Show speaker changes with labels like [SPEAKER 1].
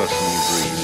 [SPEAKER 1] person you breathe.